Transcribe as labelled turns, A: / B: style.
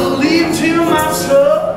A: Believe to my soul.